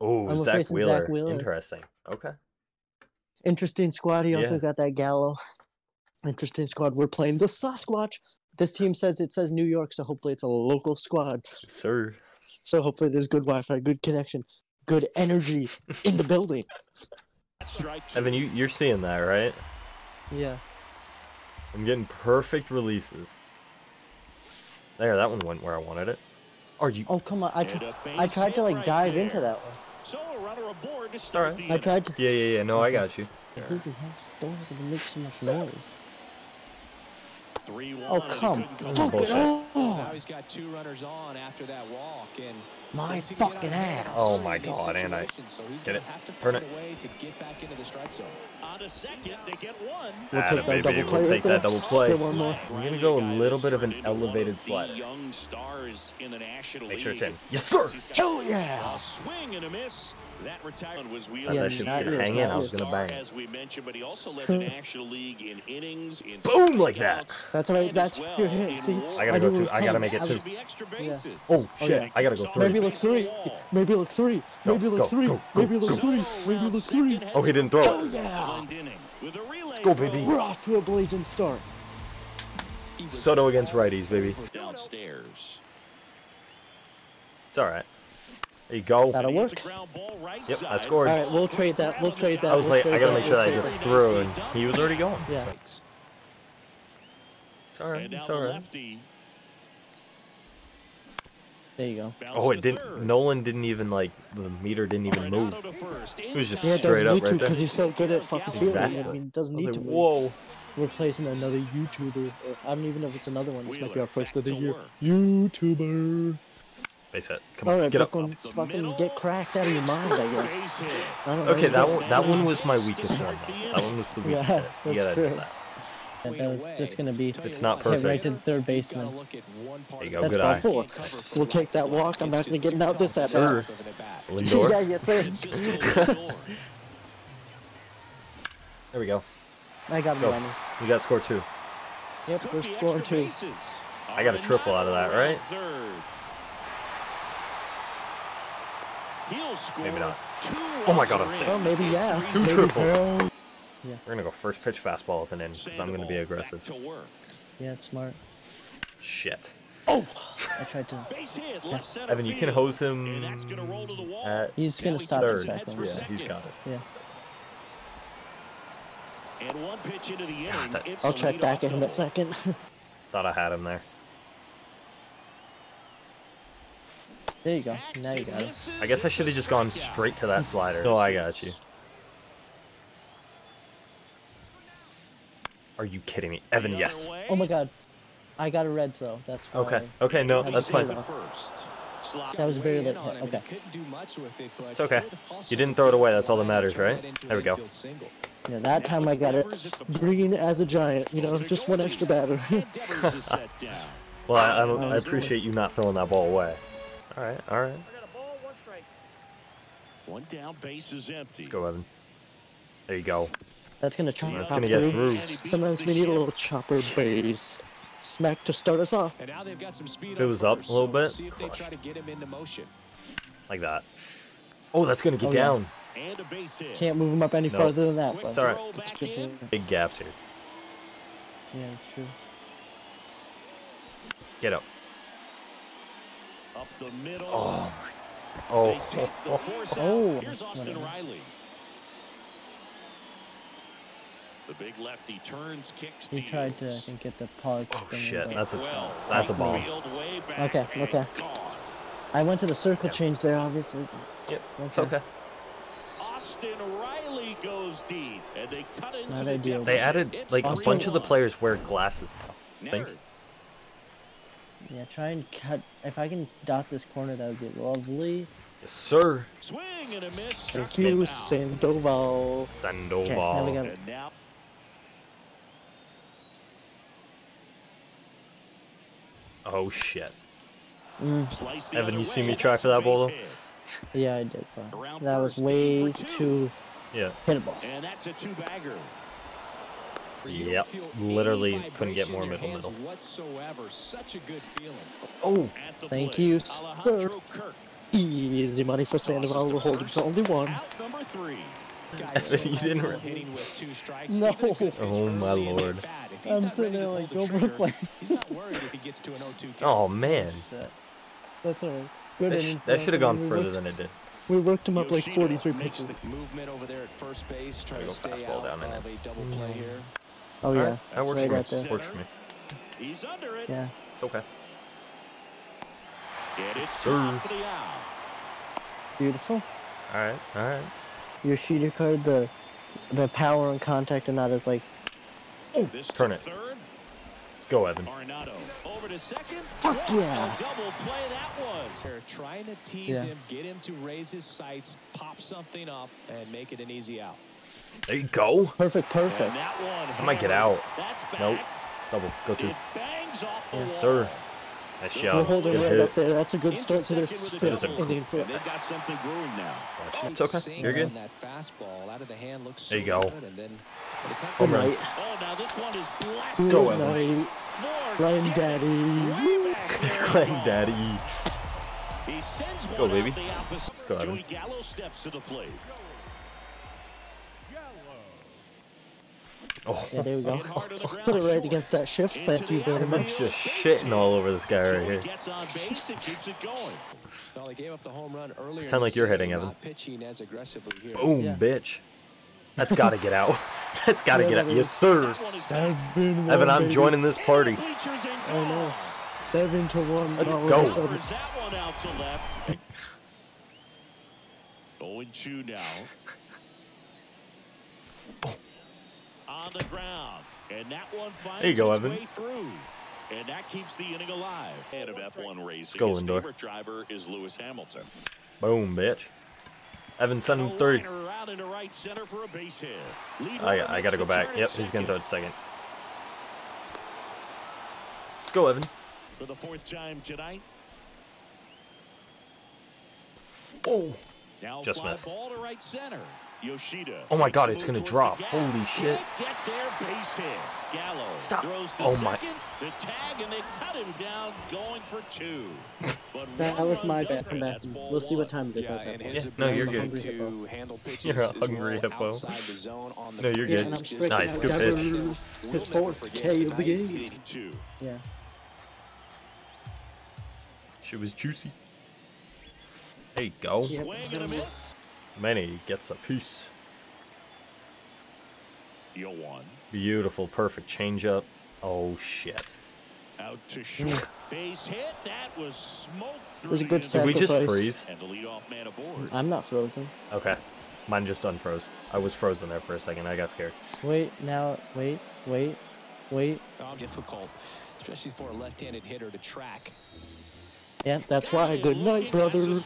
Oh, I'm Zack Wheeler. Zack Wheeler. Interesting. Okay. Interesting squad. He also Yeah. got that Gallo. Interesting squad. We're playing the Sasquatch. This team says it says New York, so hopefully it's a local squad. Sir. So hopefully there's good Wi-Fi, good connection, good energy in the building. Strike two. Evan, you, you're seeing that, right? Yeah. I'm getting perfect releases. There, that one went where I wanted it. Are you? Oh come on! I And tr- a I base tried to like dive there. into that one. So a runner aboard to start alright. the I tried to. Yeah, yeah, yeah. No, I got you. Who the hell's don't make so much noise? Three one. Oh come, fuck it Bullshit. Now he's got two runners on after that walk, and My lets him get fucking ass. Oh my God, and I- so he's Get it. have to Turn it. way to get back into the strike zone. On a second, they get one. We'll Atta take that baby, double we'll play take right that double play. One more. I'm gonna go a little bit of an elevated slide. slider. Young stars in the National Make sure it's in. Yes, sir. Hell yeah! A swing and a miss. That retirement was Thought wheeled. Yeah, that shit was gonna hang not in. I was gonna bang. As we mentioned, but he also led the National League in innings, in Boom, like that. That's right. That's well your hit. See. I gotta knew go it two. I gotta make it I two. was- The extra. Oh, oh shit! yeah. I gotta go three. Maybe look three. Maybe look three. Maybe go, look three. go, go, Maybe look go. three. Maybe look three. Oh, he didn't throw Hell it. Oh, yeah! Let's go, baby. We're off to a blazing start. Soto against righties, baby. Downstairs. It's all right. There you go. That'll work. Yep, I scored. All right, we'll trade that. We'll trade that. I was we'll like, I gotta that, make sure we'll that gets through, and he was already going. Yeah. It's all right. It's all right. There you go. Oh, it didn't. Nolan didn't even like the meter didn't even move. It was just Yeah, it Straight doesn't up need to there. because he's so good at fucking fielding. I mean, it doesn't I was need to like, move. Whoa. We're another YouTuber. I don't even know if it's another one. This might be our first of the year. YouTuber. Base hit. Come on, right, get up. Fucking get cracked out of your mind, I guess. I. Okay, that one. That one was my weakest one. That one was the weakest. Yeah, hit. You that's gotta admit that. That, that was just gonna be Tell It's not what, perfect. right to the third baseman. look at one part There you go. That's Good eye. four. Can't We'll take that walk. I'm not gonna get out this at Sure. bat. over the bat. yeah, Lindor. you think? There we go. I got him Go. running. You got score two. Yep, we're scoring two. I got a triple out of that, right? Maybe not. Oh my God, I'm sick. Oh, maybe yeah. Two maybe triples. hell. We're gonna go first pitch fastball up and in because I'm gonna be aggressive. Yeah, it's smart. Shit. Oh! I tried to. Evan, you can hose him And that's gonna roll to the wall. at He's gonna stop in third. second. Yeah, second. he's got us. Yeah. And one pitch into the inning. that- I'll check back leadoff at him double. at second. Thought I had him there. There you go. Now you got it. I guess I should have just gone straight to that slider. No, I got you. Are you kidding me? Evan, yes. Oh my god. I got a red throw. That's why. Okay. Okay, no, How that's do fine. First. That was very Weighed in late. on Okay. do much with it, but It's okay. with the hustle, You didn't throw it away, that's all that matters, right? There we go. Yeah, that time I got it. Green as a giant. You know, just one extra batter. Devers is set down. Well, I, I, I appreciate you not throwing that ball away. All right, all right. One down, base is empty. Let's go, Evan. There you go. That's gonna chop That's gonna get through. through. Sometimes we need a little chopper base. Smack to start us off. And now they've got some speed If it was up a little bit, See crush. try to get him into motion. Like that. Oh, that's gonna get Oh, yeah. down. And a base hit. Can't move him up any Nope. farther than that. Quick It's all right. throw. Big gaps here. Yeah, it's true. Get up. Up the middle. Oh, They oh. take the force out. Oh, Here's Austin whatever. Riley. The big lefty turns, kicks, He tried to, I think, get the pause Oh thing. shit, that's a well. that's a ball. Field way back Okay, okay. I went to the circle Yeah. change there, obviously. Yep, it's okay. Austin Riley goes deep, and they cut into Not the ideal. They deficit. added It's like a Austin- bunch of the players wear glasses now. Think. Never. Yeah, try and cut. If I can dot this corner, that would be lovely. Yes, sir. Swing and a miss. Thank you. Sandoval. Sandoval. Okay, now we got And now Oh shit. Mm, slice Evan, you see me try for that ball, though? yeah, I did. But Around that was way too Yeah. hittable. And that's a two-bagger. For you to Yep, literally couldn't get more middle middle. Whatsoever, such a good feeling. Oh, Thank plate, you, sir. Easy money for Sandoval. We'll hold him to only one. Number three. You didn't re- hitting with two strikes, No. even if it's Oh, my lord. at bat, if he's I'm sitting there like, pull the go for the play. He's not worried if he gets to an 0-2 count. Oh man, That's alright. Good that, sh- that should have gone further worked- than it did. We worked him up like 43 pitches. the- Movement over there at first base, trying Gotta go stay fastball out down in of a double play mm. here. Oh yeah, right, that works right for me. there. Works for me. He's under it. Yeah. It's okay. And it's Sir. top for the out. Beautiful. All right, all right. Yoshida card, the the power and contact are not as like This Turn it. Third. Let's go, Evan. Arenado over to second. Fuck What yeah. A double play that was. They're trying to tease Yeah. him, get him to raise his sights, pop something up, and make it an easy out. There you go. perfect, perfect. that one I might get out. That's. Nope. Double. Go to. Bangs off Yes, wall. sir. Nice We're job. holding Good right up there. That's a good start to this with a fifth inning for they've got something brewing now. Oh, it's okay. Seeing You're good. That fastball out of the hand There you go. good, and then but it Good Home run. night. Oh, now this one is blasted. go, Good Evan. Glenn Daddy. way back there. Clang Daddy. He sends Go, one baby. out the opposite. Go, Evan. Oh, Yeah, there we go. Hit hard on the ground Put it right against that shift. Thank you the very outfield. much. just shitting all over this guy right here. gets on base and keeps it going. Well, they gave up the home run earlier. Pretend like you're hitting, Evan. not pitching as aggressively here. Boom, Yeah. bitch. That's got to get out. That's got to Yeah, get out. that Yes, is- sir. Seven Evan, one, I'm baby. joining this party. Bleachers and I know. gone. Seven to one. Let's No, go. seven. Powers that one out to left. 0 and 2 now. On the ground. And that one finds There you go, its Evan. way through. And that keeps the inning alive. Head of F1 racing. go, His favorite driver is Lewis Hamilton. Boom, bitch. Evan, send him A third. liner out into right for a base hit. I, I got to go back. turn at Yep, he's going to throw it second. Let's go, Evan. For the fourth time tonight. Oh. Now Just fly missed. ball to right center. Yoshida. Oh my God, it's gonna drop. Holy shit. Get there, base hit. Gallo Stop. throws to Oh my- second. The tag, and they cut him down, going for two. But That was my does bad it. comeback. That's ball We'll see what time it is. Yeah, out there. and Yeah, no, you're ability good. to handle pitches You're a hungry well hippo. the zone on the No, you're front good. Yeah, and I'm edge. striking Nice, out good pitch. Devers. We'll His never fourth forget K of the tonight. game. Two. Yeah. Shit was juicy. There you go. Yeah. Swing and a miss. Manny gets a piece. Yo one. Beautiful, perfect changeup. Oh, shit. Out to short. Base hit. That was smoke. It was a good the Did we just freeze? And the leadoff man aboard. I'm not frozen. Okay. Mine just unfroze. I was frozen there for a second. I got scared. Wait, now, wait, wait, wait. Oh, difficult, especially for a left-handed hitter to track. Yeah, that's why. Good night, brother.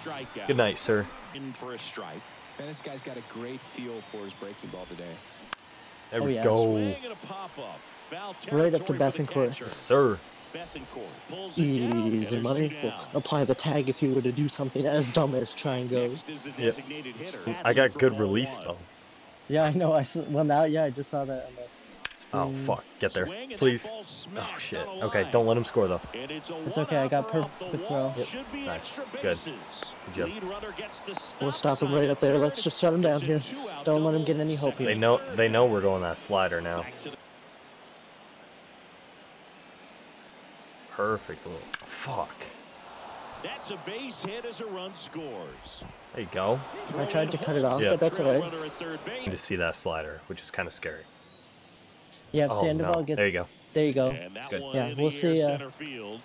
Good night, sir. In for a strike. Man, this guy's got a great feel for his breaking ball today. There Oh, we yeah. go. Swing and a pop up. Right up to territory for Bethancourt. catcher. Sir. Bethancourt pulls it down, Easy money. We'll apply the tag if you were to do something as dumb as try and go. Next is the designated hitter. I got good release, one. though. Yeah, I know. I saw, well now, yeah, I just saw that on the Oh, fuck. Get there. Swing, and that Please. Oh, shit. Okay, don't let him score, though. It's, okay, I got one-hopper off the perfect throw. Yep. Nice. Good. Good job. Lead runner gets the We'll stop stop him right up there. Let's just shut him down here. Don't let him double. get any hope Second They know they know we're going that slider now. Back to the- Perfect. little- Fuck. That's a base hit as a run scores. There you go. I tried to cut it off, Yeah. but that's Trail alright. runner at third base. To see that slider, which is kind of scary. Yeah, if Oh, Sandoval no. gets There you go. there you go. Good. Yeah, we'll see, uh, field.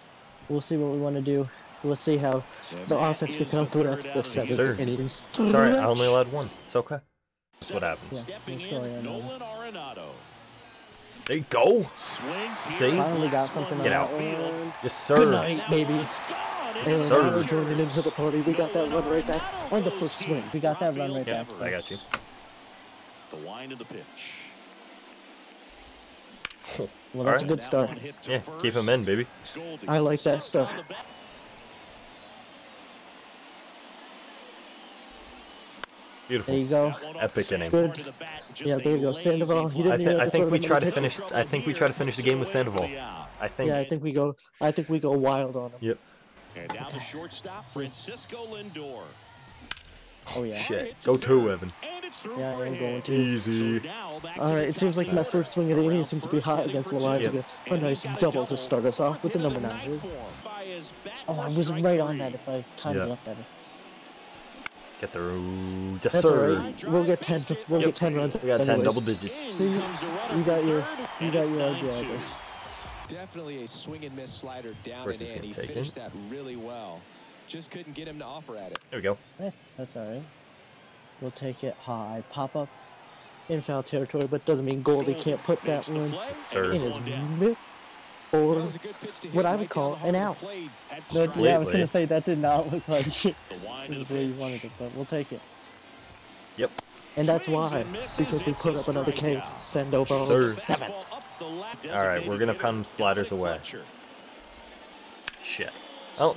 We'll see what we want to do. We'll see how And the that offense can is come the through third after the seventh Sir. innings. It's alright. I only allowed one. It's okay. That's what happens. Yeah. Let's go, in. Nolan Arenado. There you go. Swings See? Finally got something Get on out. that field. one. Yes, sir. Good night, baby. It's gone. It's Aaron Sir. Rodgers joining into the party. We got that run right back on the first swing. We got that run right Yeah, back. I got you. The line of the pitch. Well, that's Alright. a good That start. one hit to Yeah, keep him in, baby. I like that steps on start. Beautiful. There you go. That one off Epic inning. Good. to the bat, just Yeah, there you go. Sandoval, he didn't I, even thi- have I think we try to the finish. I think we try to finish the game with Sandoval. I think. Yeah, I think we go. I think we go wild on him. Yep. And now the shortstop, Francisco Lindor. Oh yeah. Shit. Go two, Evan. And it's through Yeah, I am going hit. to. Easy. So now back to All the right, it seems like my first swing of the inning seems to be hot against the inning lines again. A nice he's got a double to start us off with the number the nine. night for him. By his bat Oh, I was right on that if I timed it Yeah. up better. Get through. Yes, That's sir. alright. We'll get ten. We'll Yep. get ten runs. We got 10 double digits. See, In comes the runner you got your, you got your idea, I guess. Definitely a swing and miss slider down course and in. He take it. finished that really well. Just couldn't get him to offer at it. There we go. Eh, that's all right. We'll take it high. Pop up in foul territory, but doesn't mean Goldie can't put that one play, sir. in his one mitt. Or was a good pitch to hit what I would call an out. of the plate. At No, yeah, I was gonna say that did not look like it The wind was where you wanted it, but we'll take it. Yep. And that's why, because we put up another K. Send over Sir. seventh. Fastball up the lap, All right, we're gonna designated pound sliders away. Shit. Oh,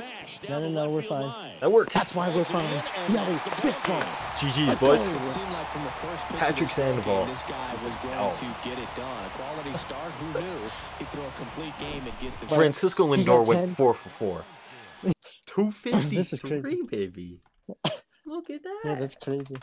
No, no, no, we're fine. that works. That's why we're fine. Yelly, fist bump. GG's, Let's boys. go. It seemed like from the first pitch Patrick of this ball game, Sandoval. this guy was going Oh. to get it done. A quality start, who knew? He'd throw a complete game and get the But Francisco Lindor went 4 for 4. This is 253, crazy. baby. Look at that. Yeah, that's crazy.